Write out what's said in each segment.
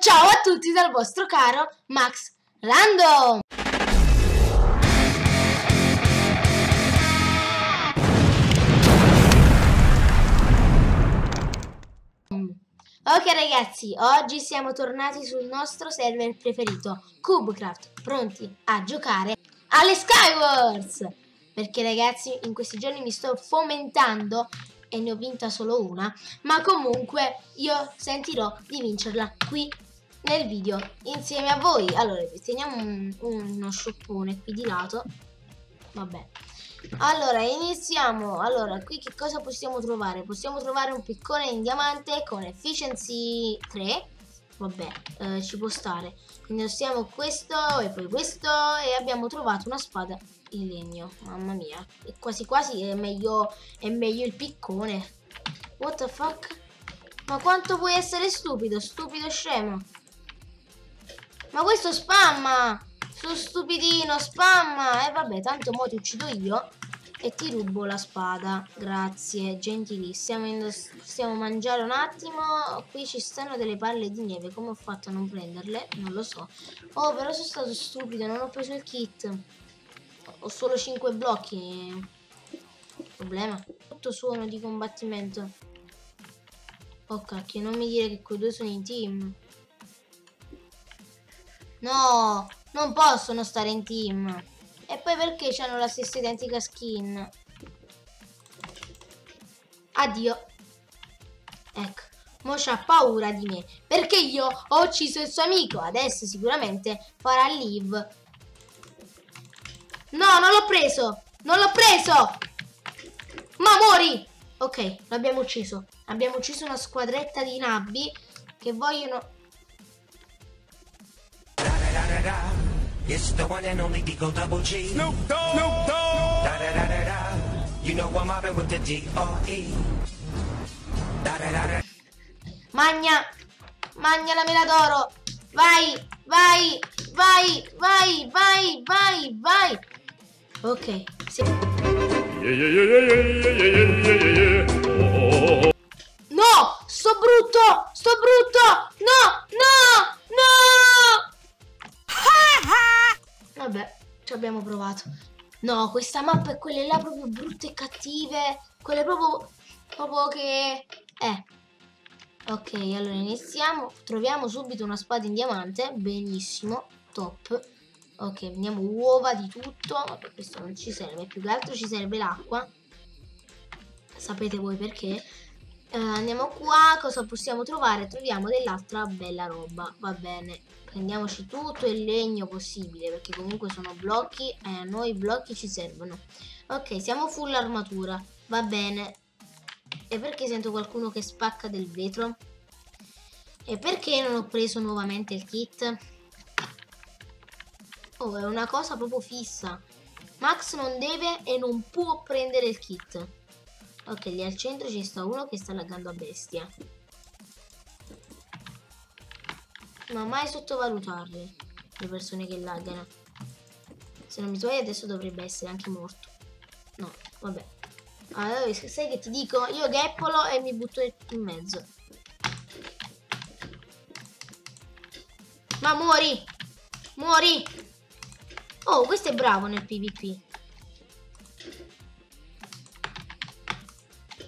Ciao a tutti dal vostro caro Max Random! Ok ragazzi, oggi siamo tornati sul nostro server preferito, Cubecraft, pronti a giocare alle Skywars! Perché ragazzi, in questi giorni mi sto fomentando e ne ho vinta solo una, ma comunque io sentirò di vincerla qui nel video insieme a voi. Allora, teniamo un, uno scioppone qui di lato. Vabbè. Allora, iniziamo. Allora, qui che cosa possiamo trovare? Possiamo trovare un piccone in diamante con efficiency 3. Vabbè, eh, ci può stare. Quindi ossiamo questo e poi questo e abbiamo trovato una spada in legno. Mamma mia. E quasi quasi è meglio, è meglio il piccone. What the fuck? Ma quanto puoi essere stupido? Stupido scemo. Ma questo spamma! Sono stupidino, spamma! E eh, vabbè, tanto mo ti uccido io e ti rubo la spada. Grazie, gentilissimo. Stiamo mangiare un attimo. Qui ci stanno delle palle di neve. Come ho fatto a non prenderle? Non lo so. Oh, però sono stato stupido, non ho preso il kit. Ho solo 5 blocchi. Problema. Tutto suono di combattimento. Oh cacchio, non mi dire che quei due sono in team. No, non possono stare in team. E poi perché hanno la stessa identica skin? Addio. Ecco. Mo c'ha paura di me. Perché io ho ucciso il suo amico. Adesso sicuramente farà live. No, non l'ho preso. Non l'ho preso. Ma muori. Ok, l'abbiamo ucciso. Abbiamo ucciso una squadretta di nabbi che vogliono It's the one and only Digo Double G. Snoop Dogg. Snoop Dogg. Da da da da da. You know I'm mobbing with the D-O-E. Da da da da. Magna. Magna la mela d'oro. Vai, vai, vai, vai, vai, vai, vai. Ok. Sì. No, sto brutto, sto brutto. No, no, no. Vabbè, ci abbiamo provato. No, questa mappa è quelle là proprio brutte e cattive. Quelle proprio... Proprio che... Eh. Ok, allora iniziamo. Troviamo subito una spada in diamante. Benissimo. Top. Ok, prendiamo uova di tutto. Vabbè, questo non ci serve. Più che altro ci serve l'acqua. Sapete voi perché. Eh, andiamo qua. Cosa possiamo trovare? Troviamo dell'altra bella roba. Va bene prendiamoci tutto il legno possibile perché comunque sono blocchi e a noi blocchi ci servono ok siamo full armatura va bene e perché sento qualcuno che spacca del vetro e perché non ho preso nuovamente il kit oh è una cosa proprio fissa Max non deve e non può prendere il kit ok lì al centro ci sta uno che sta laggando a bestia ma mai sottovalutarle le persone che laggano. Se non mi sbaglio adesso dovrebbe essere anche morto. No, vabbè. Allora, sai che ti dico? Io gappolo e mi butto in mezzo. Ma muori! Muori! Oh, questo è bravo nel PvP.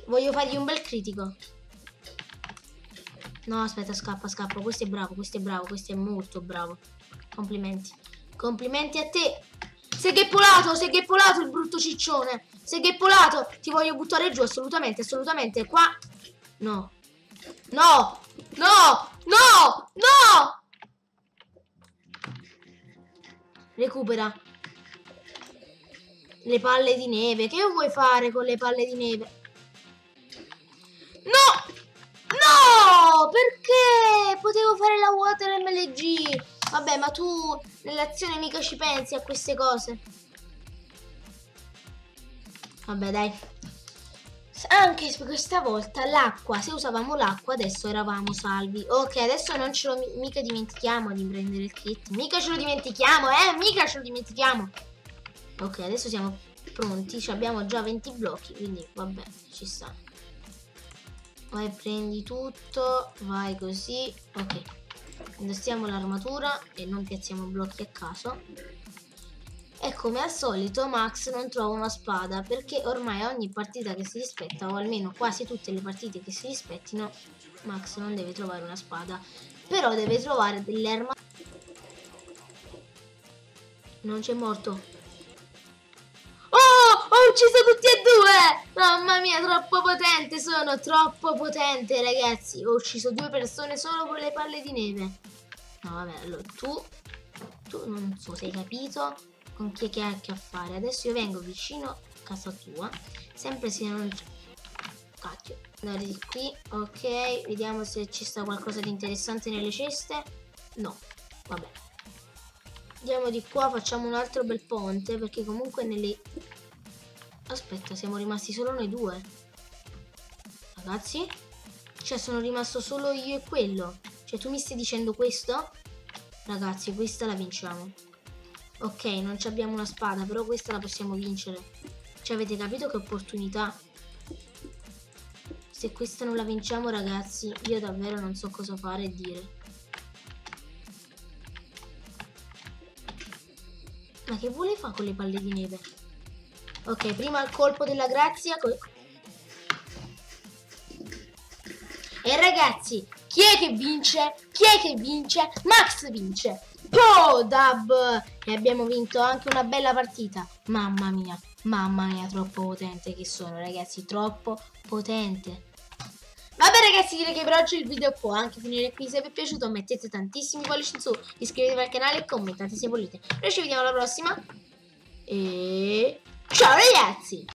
Voglio fargli un bel critico. No, aspetta, scappa, scappa. Questo è bravo, questo è bravo, questo è molto bravo. Complimenti. Complimenti a te. Sei gheppolato, sei gheppolato il brutto ciccione. Sei gheppolato. Ti voglio buttare giù, assolutamente, assolutamente. Qua. No. No. No. No. No. Recupera. Le palle di neve. Che vuoi fare con le palle di neve? No! No! Perché? Potevo fare la water MLG. Vabbè, ma tu nell'azione mica ci pensi a queste cose. Vabbè, dai. Anche questa volta l'acqua, se usavamo l'acqua adesso eravamo salvi. Ok, adesso non ce lo mica dimentichiamo di prendere il kit. Mica ce lo dimentichiamo, eh? Mica ce lo dimentichiamo. Ok, adesso siamo pronti. abbiamo già 20 blocchi, quindi vabbè, ci sta vai prendi tutto vai così ok indossiamo l'armatura e non piazziamo blocchi a caso. E come al solito Max non trova una spada perché ormai ogni partita che si rispetta, o almeno quasi tutte le partite che si rispettino, Max non deve trovare una spada. Però deve trovare delle armature. Non c'è morto. Oh! Ho ucciso tutti e due! Mamma mia, troppo potente sono, troppo potente ragazzi. Ho ucciso due persone solo con le palle di neve. No, vabbè, allora tu... Tu non so se hai capito con chi è che hai a che fare. Adesso io vengo vicino a casa tua, sempre se non... Cacchio, andare di qui, ok, vediamo se ci sta qualcosa di interessante nelle ceste. No, vabbè. Andiamo di qua, facciamo un altro bel ponte, perché comunque nelle... Aspetta, siamo rimasti solo noi due. Ragazzi? Cioè, sono rimasto solo io e quello. Cioè, tu mi stai dicendo questo? Ragazzi, questa la vinciamo. Ok, non abbiamo una spada, però questa la possiamo vincere. Cioè, avete capito che opportunità? Se questa non la vinciamo, ragazzi, io davvero non so cosa fare e dire. Ma che vuole fare con le palle di neve? Ok, prima il colpo della grazia. E ragazzi, chi è che vince? Chi è che vince? Max vince! Podab! E abbiamo vinto anche una bella partita. Mamma mia, mamma mia, troppo potente che sono, ragazzi, troppo potente. Vabbè ragazzi direi che per oggi il video può anche finire qui Se vi è piaciuto mettete tantissimi pollici in su Iscrivetevi al canale e commentate se volete Noi ci vediamo alla prossima E ciao ragazzi